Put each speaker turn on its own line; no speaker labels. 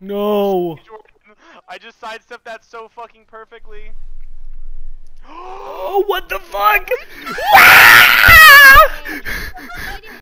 No.
I just sidestepped that so fucking perfectly.
Oh, what the fuck?